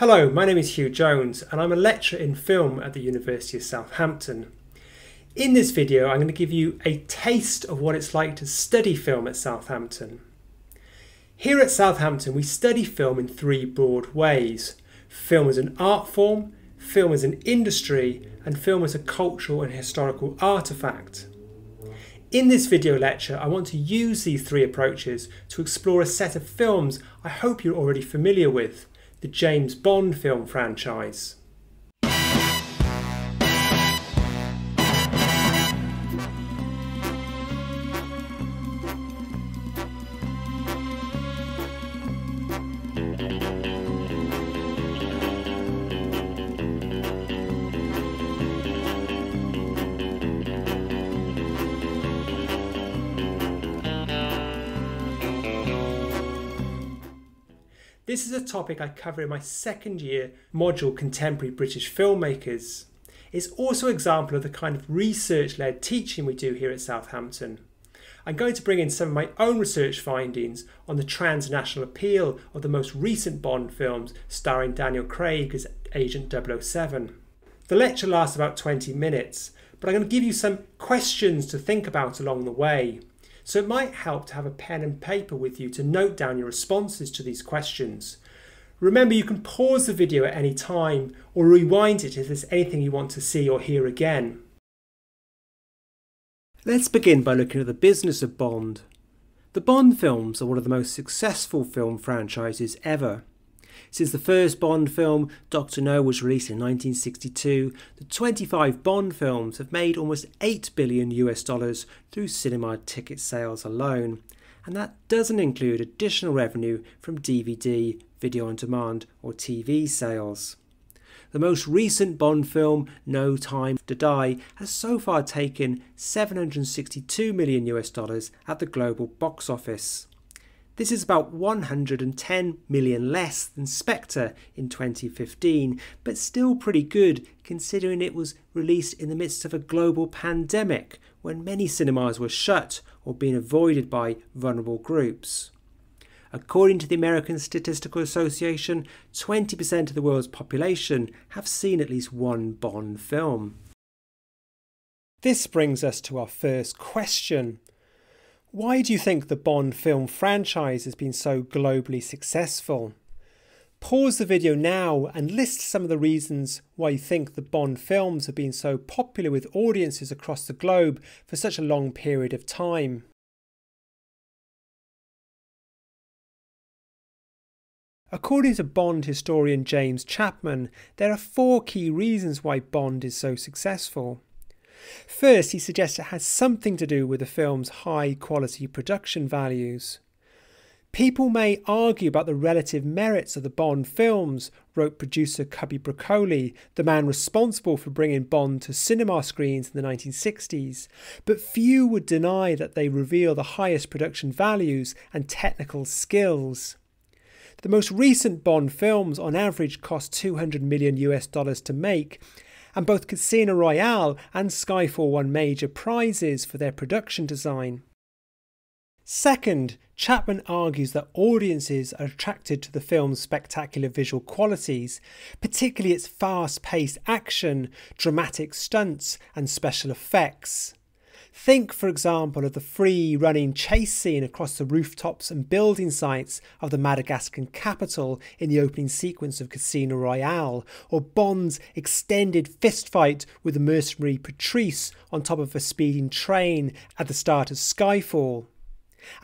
Hello, my name is Huw Jones and I'm a lecturer in film at the University of Southampton. In this video I'm going to give you a taste of what it's like to study film at Southampton. Here at Southampton we study film in three broad ways. Film as an art form, film as an industry and film as a cultural and historical artefact. In this video lecture I want to use these three approaches to explore a set of films I hope you're already familiar with the James Bond film franchise. This is a topic I cover in my second year module Contemporary British Filmmakers. It's also an example of the kind of research led teaching we do here at Southampton. I'm going to bring in some of my own research findings on the transnational appeal of the most recent Bond films starring Daniel Craig as Agent 007. The lecture lasts about 20 minutes, but I'm going to give you some questions to think about along the way. So it might help to have a pen and paper with you to note down your responses to these questions. Remember, you can pause the video at any time or rewind it if there's anything you want to see or hear again. Let's begin by looking at the business of Bond. The Bond films are one of the most successful film franchises ever. Since the first Bond film, Doctor No, was released in 1962, the 25 Bond films have made almost 8 billion US dollars through cinema ticket sales alone. And that doesn't include additional revenue from DVD, video on demand, or TV sales. The most recent Bond film, No Time to Die, has so far taken 762 million US dollars at the global box office. This is about 110 million less than Spectre in 2015, but still pretty good considering it was released in the midst of a global pandemic when many cinemas were shut or being avoided by vulnerable groups. According to the American Statistical Association, 20% of the world's population have seen at least one Bond film. This brings us to our first question why do you think the Bond film franchise has been so globally successful? Pause the video now and list some of the reasons why you think the Bond films have been so popular with audiences across the globe for such a long period of time. According to Bond historian James Chapman, there are four key reasons why Bond is so successful. First, he suggests it has something to do with the film's high quality production values. People may argue about the relative merits of the Bond films, wrote producer Cubby Broccoli, the man responsible for bringing Bond to cinema screens in the 1960s, but few would deny that they reveal the highest production values and technical skills. The most recent Bond films on average cost 200 million US dollars to make, and both Casino Royale and Skyfall won major prizes for their production design. Second, Chapman argues that audiences are attracted to the film's spectacular visual qualities, particularly its fast paced action, dramatic stunts, and special effects. Think, for example, of the free running chase scene across the rooftops and building sites of the Madagascan capital in the opening sequence of Casino Royale, or Bond's extended fistfight with the mercenary Patrice on top of a speeding train at the start of Skyfall.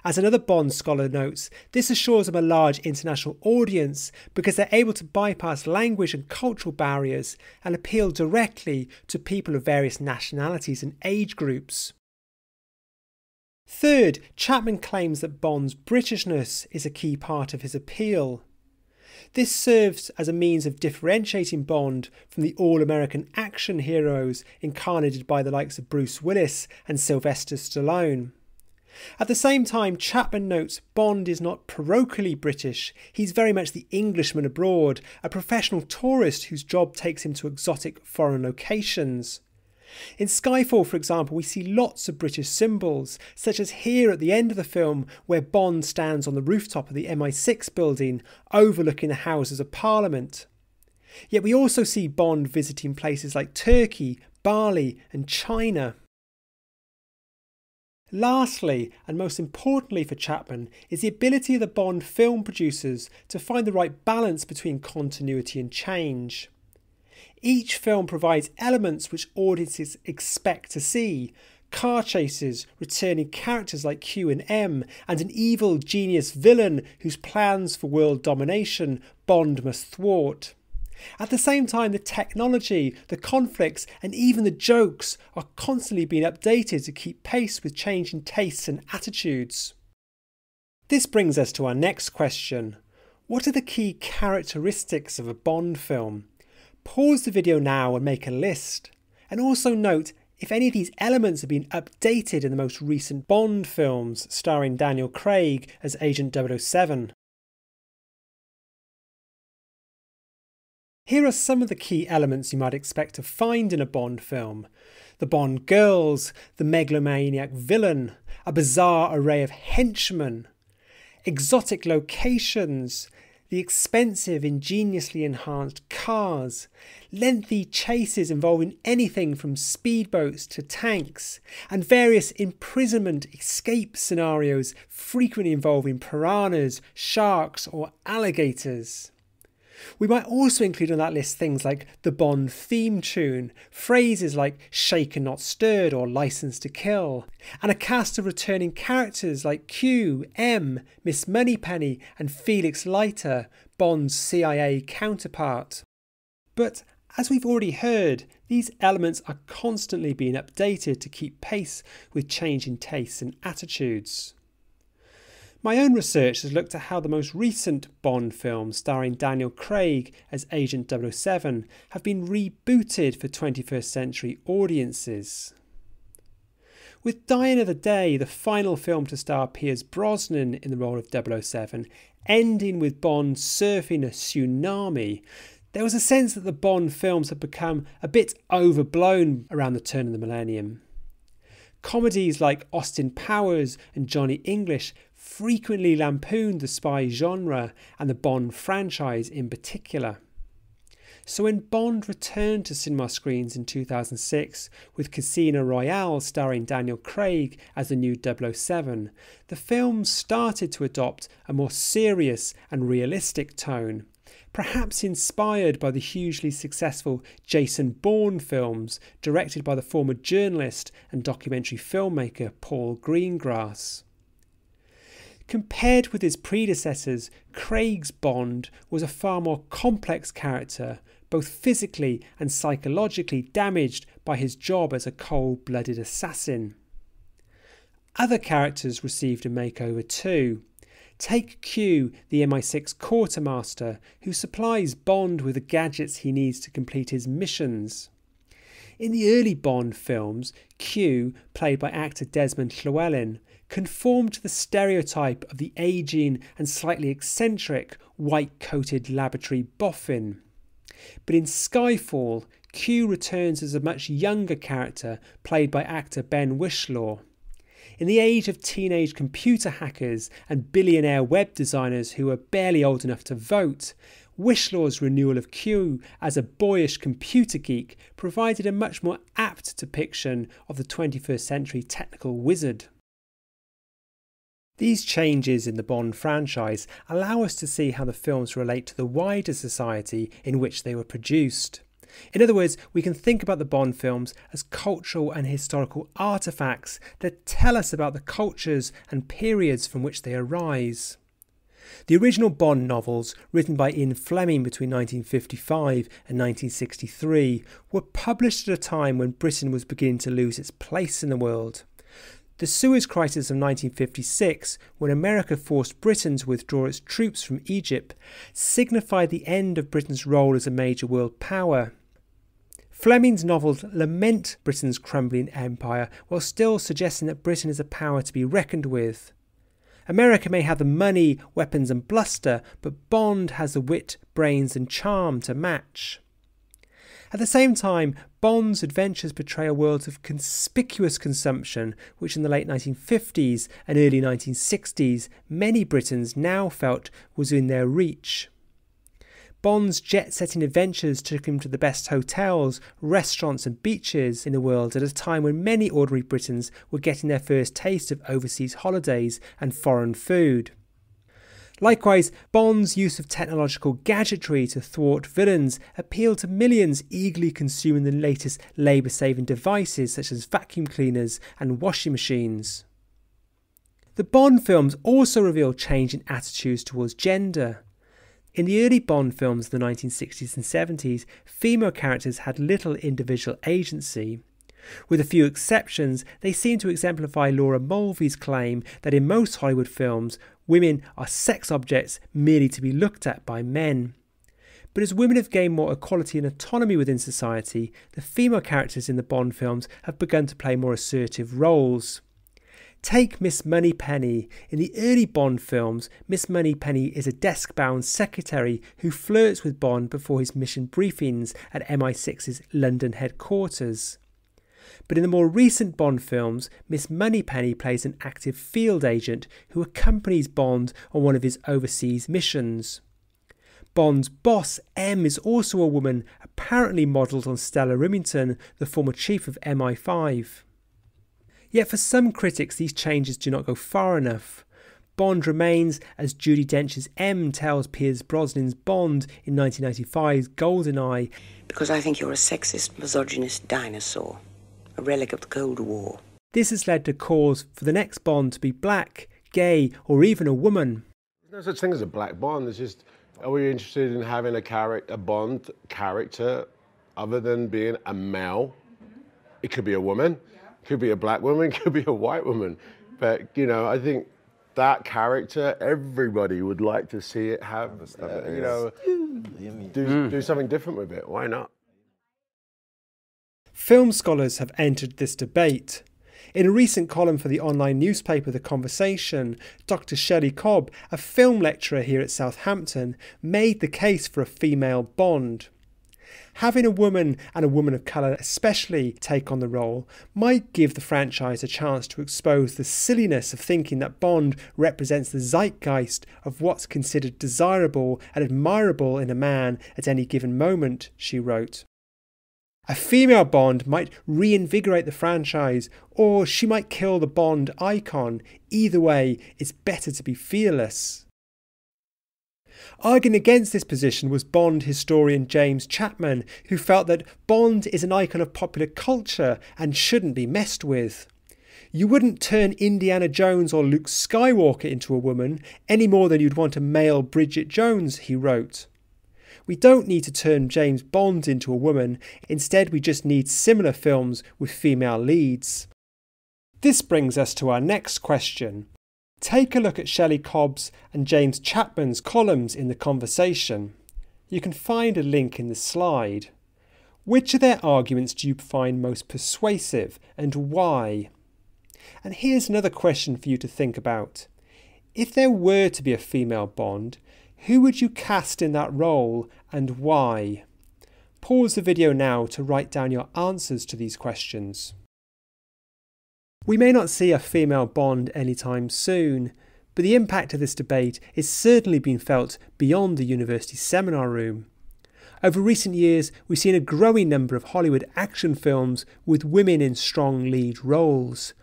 As another Bond scholar notes, this assures them a large international audience because they're able to bypass language and cultural barriers and appeal directly to people of various nationalities and age groups. Third, Chapman claims that Bond's Britishness is a key part of his appeal. This serves as a means of differentiating Bond from the all American action heroes incarnated by the likes of Bruce Willis and Sylvester Stallone. At the same time, Chapman notes Bond is not parochially British, he's very much the Englishman abroad, a professional tourist whose job takes him to exotic foreign locations. In Skyfall, for example, we see lots of British symbols, such as here at the end of the film, where Bond stands on the rooftop of the MI6 building overlooking the Houses of Parliament. Yet we also see Bond visiting places like Turkey, Bali, and China. Lastly, and most importantly for Chapman, is the ability of the Bond film producers to find the right balance between continuity and change. Each film provides elements which audiences expect to see car chases, returning characters like Q and M, and an evil genius villain whose plans for world domination Bond must thwart. At the same time, the technology, the conflicts, and even the jokes are constantly being updated to keep pace with changing tastes and attitudes. This brings us to our next question. What are the key characteristics of a Bond film? Pause the video now and make a list. And also note if any of these elements have been updated in the most recent Bond films starring Daniel Craig as Agent 007. Here are some of the key elements you might expect to find in a Bond film the Bond girls, the megalomaniac villain, a bizarre array of henchmen, exotic locations, the expensive, ingeniously enhanced cars, lengthy chases involving anything from speedboats to tanks, and various imprisonment escape scenarios frequently involving piranhas, sharks, or alligators. We might also include on that list things like the Bond theme tune, phrases like shaken not stirred or license to kill, and a cast of returning characters like Q, M, Miss Moneypenny, and Felix Leiter, Bond's CIA counterpart. But as we've already heard, these elements are constantly being updated to keep pace with changing tastes and attitudes. My own research has looked at how the most recent Bond films starring Daniel Craig as Agent 007 have been rebooted for 21st century audiences. With Die Another Day, the final film to star Pierce Brosnan in the role of 007, ending with Bond surfing a tsunami, there was a sense that the Bond films had become a bit overblown around the turn of the millennium. Comedies like Austin Powers and Johnny English frequently lampooned the spy genre and the Bond franchise in particular. So when Bond returned to cinema screens in 2006 with Casino Royale starring Daniel Craig as the new 007, the film started to adopt a more serious and realistic tone, perhaps inspired by the hugely successful Jason Bourne films directed by the former journalist and documentary filmmaker Paul Greengrass. Compared with his predecessors, Craig's Bond was a far more complex character, both physically and psychologically damaged by his job as a cold blooded assassin. Other characters received a makeover too. Take Q, the MI6 quartermaster, who supplies Bond with the gadgets he needs to complete his missions. In the early Bond films, Q, played by actor Desmond Llewellyn, conformed to the stereotype of the ageing and slightly eccentric white coated laboratory boffin. But in Skyfall, Q returns as a much younger character played by actor Ben Whishaw. In the age of teenage computer hackers and billionaire web designers who are barely old enough to vote, Whishaw's renewal of Q as a boyish computer geek provided a much more apt depiction of the 21st century technical wizard. These changes in the Bond franchise allow us to see how the films relate to the wider society in which they were produced. In other words, we can think about the Bond films as cultural and historical artefacts that tell us about the cultures and periods from which they arise. The original Bond novels, written by Ian Fleming between 1955 and 1963, were published at a time when Britain was beginning to lose its place in the world. The Suez Crisis of 1956, when America forced Britain to withdraw its troops from Egypt, signified the end of Britain's role as a major world power. Fleming's novels lament Britain's crumbling empire while still suggesting that Britain is a power to be reckoned with. America may have the money, weapons, and bluster, but Bond has the wit, brains, and charm to match. At the same time, Bond's adventures portray a world of conspicuous consumption, which in the late 1950s and early 1960s many Britons now felt was in their reach. Bond's jet setting adventures took him to the best hotels, restaurants, and beaches in the world at a time when many ordinary Britons were getting their first taste of overseas holidays and foreign food. Likewise, Bond's use of technological gadgetry to thwart villains appealed to millions eagerly consuming the latest labour saving devices such as vacuum cleaners and washing machines. The Bond films also reveal changing attitudes towards gender. In the early Bond films of the 1960s and 70s, female characters had little individual agency. With a few exceptions, they seem to exemplify Laura Mulvey's claim that in most Hollywood films, women are sex objects merely to be looked at by men. But as women have gained more equality and autonomy within society, the female characters in the Bond films have begun to play more assertive roles. Take Miss Moneypenny. In the early Bond films, Miss Moneypenny is a desk bound secretary who flirts with Bond before his mission briefings at MI6's London headquarters. But in the more recent Bond films, Miss Moneypenny plays an active field agent who accompanies Bond on one of his overseas missions. Bond's boss, M, is also a woman, apparently modelled on Stella Rimington, the former chief of MI5. Yet for some critics, these changes do not go far enough. Bond remains as Judi Dench's M tells Pierce Brosnan's Bond in 1995's GoldenEye. Because I think you're a sexist, misogynist dinosaur a relic of the Cold War. This has led to calls for the next Bond to be black, gay, or even a woman. There's no such thing as a black Bond. It's just, are we interested in having a character, a Bond character, other than being a male? It could be a woman, it could be a black woman, it could be a white woman. But you know, I think that character, everybody would like to see it have, uh, you know, do, do something different with it. Why not? Film scholars have entered this debate. In a recent column for the online newspaper The Conversation, Dr. Shelley Cobb, a film lecturer here at Southampton, made the case for a female Bond. Having a woman and a woman of colour especially take on the role might give the franchise a chance to expose the silliness of thinking that Bond represents the zeitgeist of what's considered desirable and admirable in a man at any given moment, she wrote. A female Bond might reinvigorate the franchise, or she might kill the Bond icon. Either way, it's better to be fearless. Arguing against this position was Bond historian James Chapman, who felt that Bond is an icon of popular culture and shouldn't be messed with. You wouldn't turn Indiana Jones or Luke Skywalker into a woman any more than you'd want a male Bridget Jones, he wrote. We don't need to turn James Bond into a woman, instead, we just need similar films with female leads. This brings us to our next question. Take a look at Shelley Cobb's and James Chapman's columns in the conversation. You can find a link in the slide. Which of their arguments do you find most persuasive and why? And here's another question for you to think about. If there were to be a female Bond, who would you cast in that role and why? Pause the video now to write down your answers to these questions. We may not see a female Bond anytime soon, but the impact of this debate is certainly being felt beyond the university seminar room. Over recent years, we've seen a growing number of Hollywood action films with women in strong lead roles,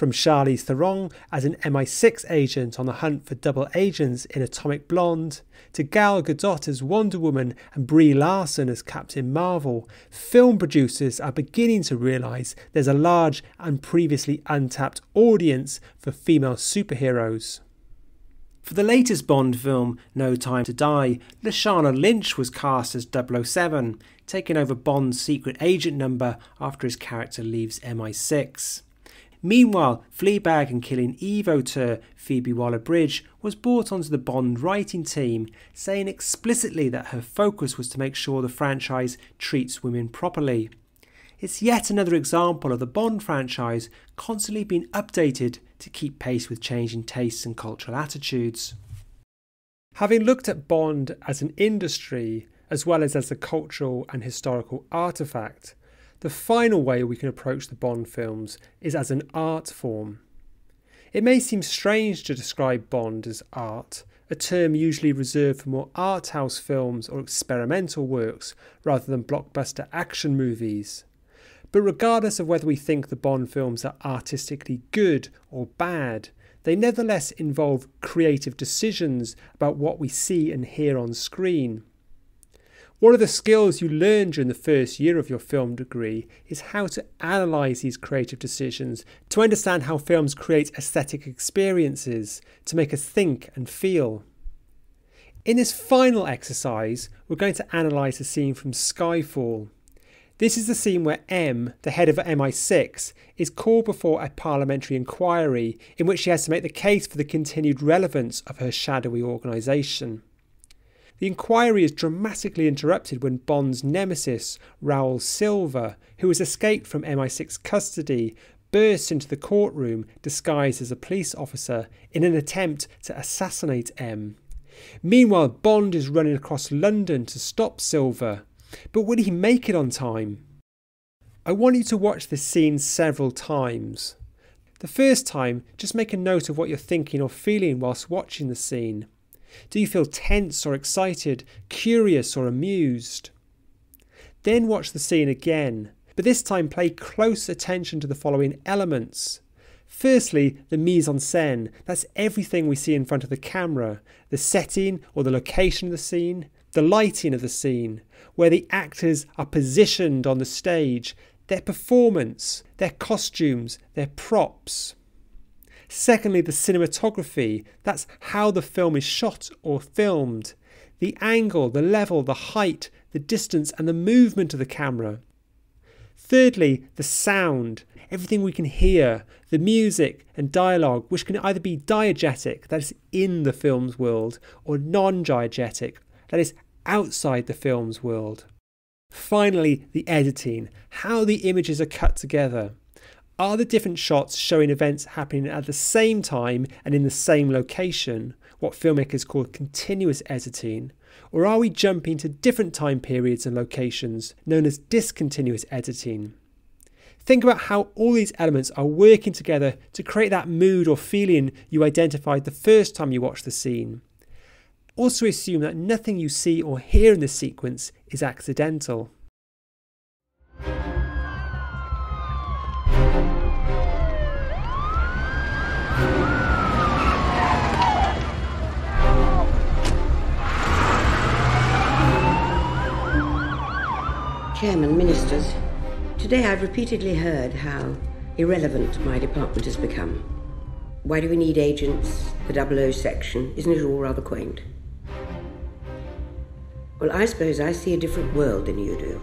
from Charlize Theron as an MI6 agent on the hunt for double agents in Atomic Blonde, to Gal Gadot as Wonder Woman and Brie Larson as Captain Marvel, film producers are beginning to realise there's a large and previously untapped audience for female superheroes. For the latest Bond film, No Time to Die, Lashana Lynch was cast as 007, taking over Bond's secret agent number after his character leaves MI6. Meanwhile, Fleabag and Killing Eve auteur Phoebe Waller-Bridge was brought onto the Bond writing team, saying explicitly that her focus was to make sure the franchise treats women properly. It's yet another example of the Bond franchise constantly being updated to keep pace with changing tastes and cultural attitudes. Having looked at Bond as an industry, as well as as a cultural and historical artefact, the final way we can approach the Bond films is as an art form. It may seem strange to describe Bond as art, a term usually reserved for more art house films or experimental works rather than blockbuster action movies. But regardless of whether we think the Bond films are artistically good or bad, they nevertheless involve creative decisions about what we see and hear on screen. One of the skills you learn during the first year of your film degree is how to analyse these creative decisions, to understand how films create aesthetic experiences, to make us think and feel. In this final exercise, we're going to analyse a scene from Skyfall. This is the scene where M, the head of MI6, is called before a parliamentary inquiry in which she has to make the case for the continued relevance of her shadowy organisation. The inquiry is dramatically interrupted when Bond's nemesis, Raoul Silva, who has escaped from MI6 custody, bursts into the courtroom disguised as a police officer in an attempt to assassinate M. Meanwhile, Bond is running across London to stop Silva. But will he make it on time? I want you to watch this scene several times. The first time, just make a note of what you're thinking or feeling whilst watching the scene. Do you feel tense or excited, curious or amused? Then watch the scene again, but this time pay close attention to the following elements. Firstly, the mise en scène. That's everything we see in front of the camera the setting or the location of the scene, the lighting of the scene, where the actors are positioned on the stage, their performance, their costumes, their props. Secondly, the cinematography. That's how the film is shot or filmed. The angle, the level, the height, the distance, and the movement of the camera. Thirdly, the sound. Everything we can hear, the music and dialogue, which can either be diegetic, that is in the film's world, or non diegetic, that is outside the film's world. Finally, the editing, how the images are cut together. Are the different shots showing events happening at the same time and in the same location, what filmmakers call continuous editing? Or are we jumping to different time periods and locations, known as discontinuous editing? Think about how all these elements are working together to create that mood or feeling you identified the first time you watched the scene. Also, assume that nothing you see or hear in the sequence is accidental. Chairman, ministers, today I've repeatedly heard how irrelevant my department has become. Why do we need agents? The 00 section? Isn't it all rather quaint? Well, I suppose I see a different world than you do.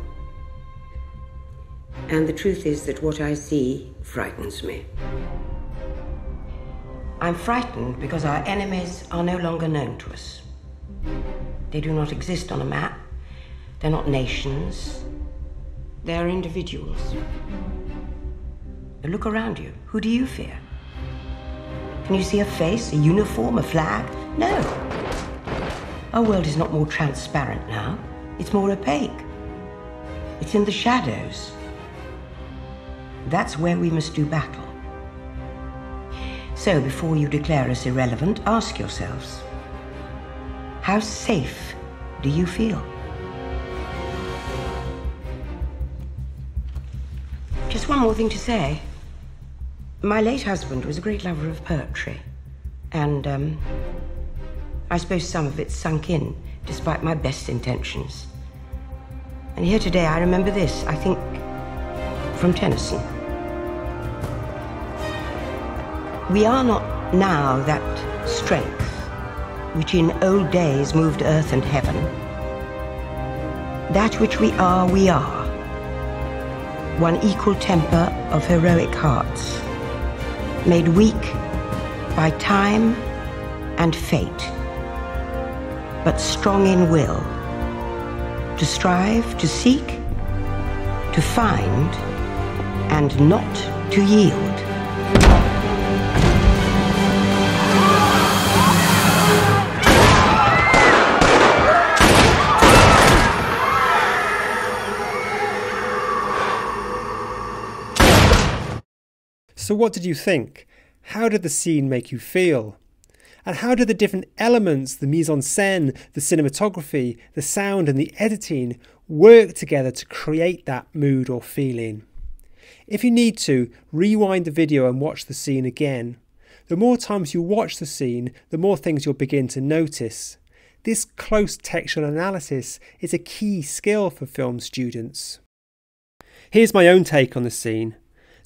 And the truth is that what I see frightens me. I'm frightened because our enemies are no longer known to us. They do not exist on a map. They're not nations. They're individuals. Look around you. Who do you fear? Can you see a face, a uniform, a flag? No. Our world is not more transparent now. It's more opaque. It's in the shadows. That's where we must do battle. So, before you declare us irrelevant, ask yourselves how safe do you feel? One more thing to say. My late husband was a great lover of poetry, and um, I suppose some of it sunk in, despite my best intentions. And here today, I remember this, I think, from Tennyson. We are not now that strength which in old days moved earth and heaven. That which we are, we are one equal temper of heroic hearts, made weak by time and fate, but strong in will, to strive, to seek, to find, and not to yield. So, what did you think? How did the scene make you feel? And how do the different elements, the mise en scène, the cinematography, the sound, and the editing work together to create that mood or feeling? If you need to, rewind the video and watch the scene again. The more times you watch the scene, the more things you'll begin to notice. This close textual analysis is a key skill for film students. Here's my own take on the scene.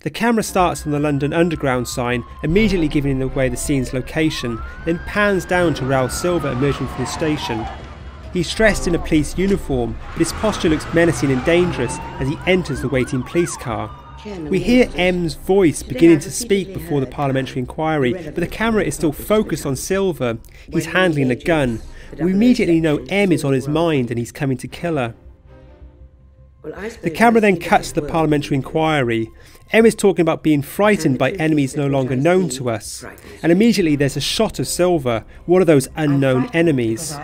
The camera starts on the London Underground sign, immediately giving away the scene's location, then pans down to Raoul Silva emerging from the station. He's dressed in a police uniform, but his posture looks menacing and dangerous as he enters the waiting police car. We hear M's voice beginning to speak before the parliamentary inquiry, but the camera is still focused on Silver. He's handling a gun. We immediately know M is on his mind and he's coming to kill her. The camera then cuts to the parliamentary inquiry. M is talking about being frightened by enemies no longer known to us. And immediately there's a shot of Silva, one of those unknown enemies.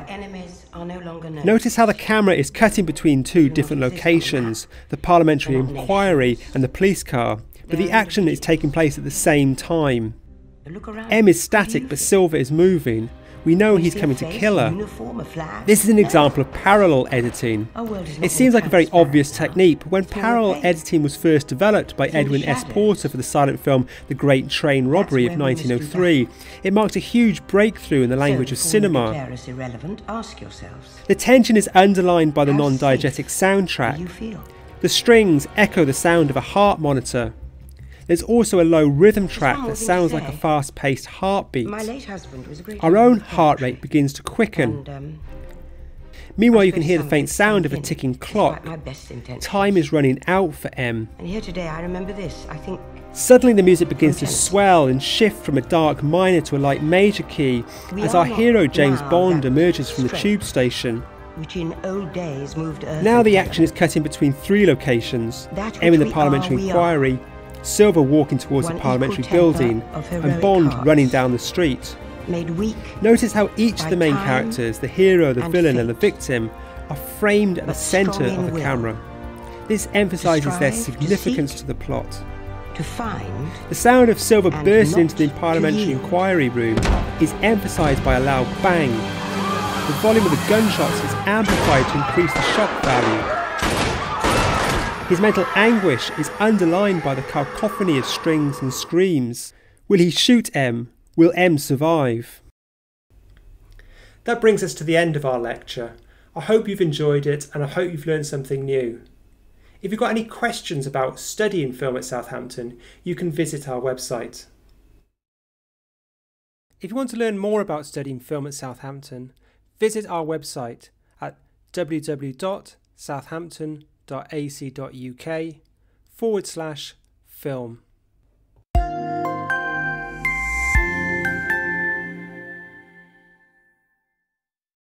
Notice how the camera is cutting between two different locations the parliamentary inquiry and the police car, but the action is taking place at the same time. M is static, but Silva is moving. We know he's coming to kill her. This is an example of parallel editing. It seems like a very obvious technique, but when parallel editing was first developed by Edwin S. Porter for the silent film The Great Train Robbery of 1903, it marked a huge breakthrough in the language of cinema. The tension is underlined by the non diegetic soundtrack. The strings echo the sound of a heart monitor. There's also a low rhythm track that sounds like a fast paced heartbeat. Our own heart rate begins to quicken. And, um, Meanwhile, you can hear the faint sound of a ticking clock. Time is running out for M. And here today, I remember this. I think. Suddenly, the music begins to swell and shift from a dark minor to a light major key as our hero James Bond emerges from the tube station. Now the action is cut in between three locations: M in the parliamentary inquiry, Silva walking towards the parliamentary building, and Bond running down the street. Made weak Notice how each of the main characters, the hero, the villain, and the victim, are framed at the centre of the will. camera. This emphasises their significance to, to the plot. To find the sound of Silva bursting into the parliamentary inquiry room is emphasised by a loud bang. The volume of the gunshots is amplified to increase the shock value, his mental anguish is underlined by the cacophony of strings and screams. Will he shoot M? Will M survive? That brings us to the end of our lecture. I hope you've enjoyed it and I hope you've learned something new. If you've got any questions about studying film at Southampton, you can visit our website. If you want to learn more about studying film at Southampton, visit our website at www.southampton.ac.uk forward slash film.